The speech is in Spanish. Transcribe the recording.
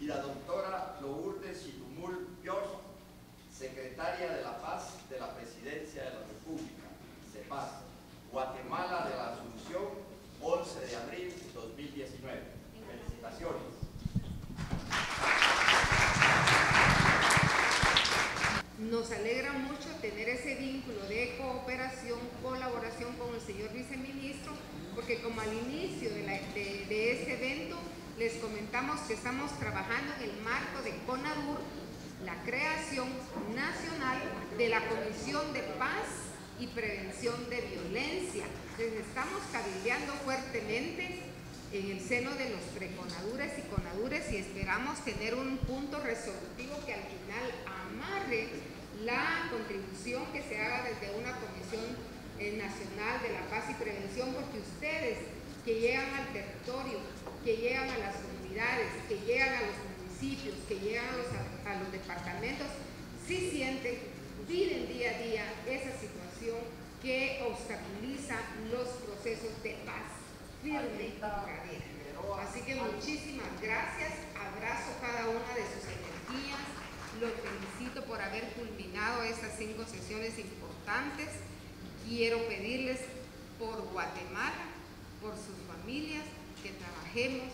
y la doctora Lourdes Chitumul Pior, secretaria de la Paz de la Presidencia de la República, CEPAS, Guatemala de la Asunción, 11 de abril 2019. Felicitaciones. Nos alegra mucho tener ese vínculo de cooperación, colaboración con el señor viceministro, porque como al inicio de, este evento les comentamos que estamos trabajando en el marco de CONADUR, la creación nacional de la Comisión de Paz y Prevención de Violencia. Entonces estamos cabildeando fuertemente en el seno de los preconadures y conadures y esperamos tener un punto resolutivo que al final amarre la contribución que se haga desde una Comisión eh, Nacional de la Paz y Prevención, porque ustedes que llegan al territorio, que llegan a las comunidades, que llegan a los municipios, que llegan a los, departamentos, sí sienten, viven día a día esa situación que obstaculiza los procesos de paz firme y. Así que muchísimas gracias, abrazo cada una de sus energías, los felicito por haber culminado estas cinco sesiones importantes. Quiero pedirles por Guatemala, por sus familias, que trabajemos